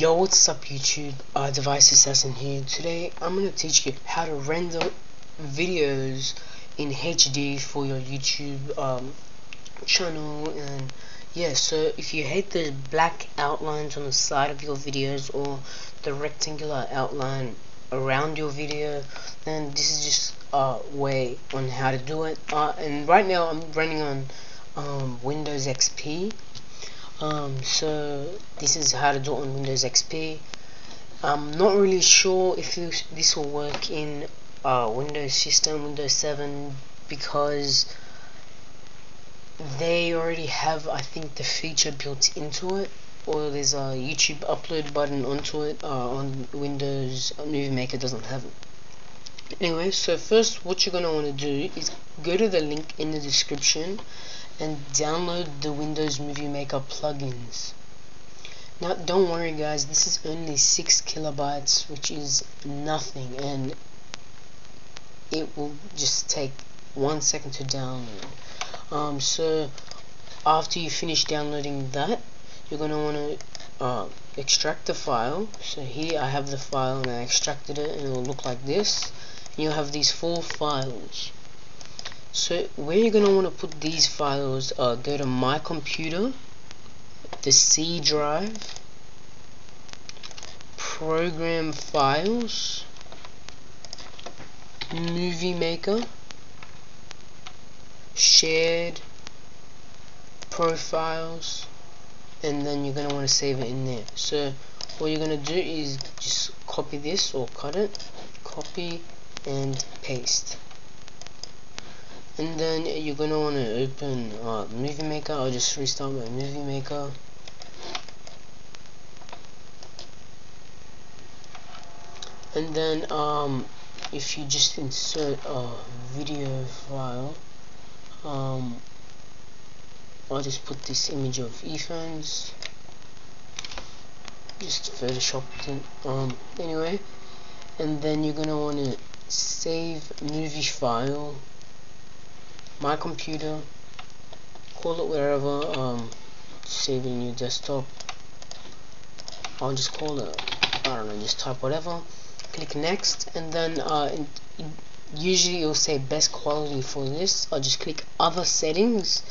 Yo, what's up YouTube? Uh, Device Assassin here. Today I'm going to teach you how to render videos in HD for your YouTube um, channel and yeah, so if you hate the black outlines on the side of your videos or the rectangular outline around your video then this is just a way on how to do it uh, and right now I'm running on um, Windows XP um, so this is how to do it on Windows XP I'm not really sure if this will work in uh, Windows system Windows 7 because they already have I think the feature built into it or there's a YouTube upload button onto it uh, on Windows Movie Maker doesn't have it. Anyway so first what you're going to want to do is go to the link in the description and download the Windows Movie Maker plugins. Now don't worry guys, this is only 6 kilobytes which is nothing and it will just take one second to download. Um, so after you finish downloading that, you're going to want to uh, extract the file. So here I have the file and I extracted it and it will look like this. You'll have these four files so where you're gonna want to put these files uh, go to my computer the C drive program files movie maker shared profiles and then you're gonna want to save it in there. So what you're gonna do is just copy this or cut it copy and paste and then you're gonna want to open uh, movie maker I'll just restart my movie maker? And then um, if you just insert a video file um, I'll just put this image of earphones. Just Photoshop it um, anyway. And then you're gonna want to save movie file my computer call it wherever um, save your desktop. I'll just call it I don't know just type whatever click next and then uh, usually it'll say best quality for this. I'll just click other settings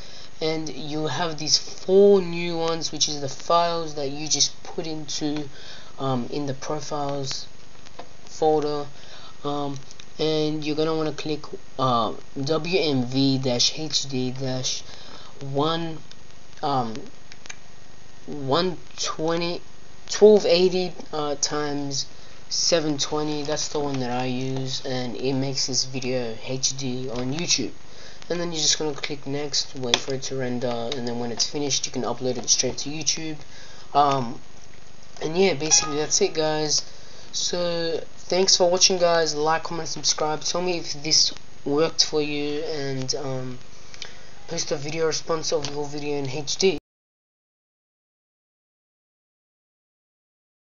and you have these four new ones which is the files that you just put into um, in the profiles folder. Um, and you're gonna want to click uh, WMV-HD- 1 um 120 1280 uh, times 720 that's the one that I use and it makes this video HD on YouTube. And then you're just gonna click next wait for it to render and then when it's finished you can upload it straight to YouTube. Um, and yeah basically that's it guys. So thanks for watching guys. Like comment subscribe. Tell me if this worked for you and um, post a video response of your video in HD